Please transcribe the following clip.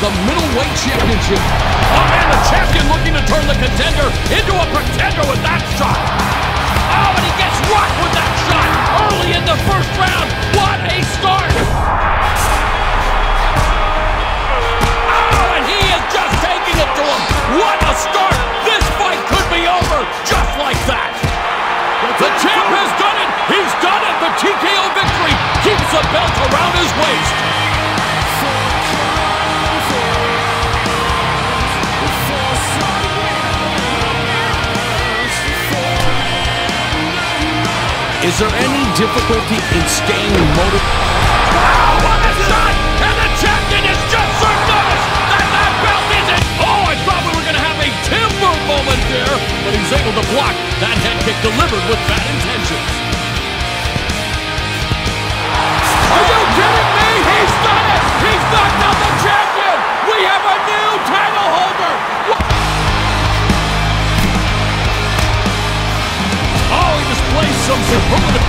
the middleweight championship. Oh, man, the champion looking to turn the contender into a pretender with that shot. Oh, and he gets rocked with that shot early in the first round. What a start! Oh, and he is just taking it to him. What a start! This fight could be over just like that. The champ has done it. He's done it. The TKO victory keeps the belt around his waist. Is there any difficulty in staying motivated? Wow, what a shot! And the champion just that belt isn't. Oh, I thought we were going to have a timber moment there, but he's able to block that head kick delivered with bad intentions. The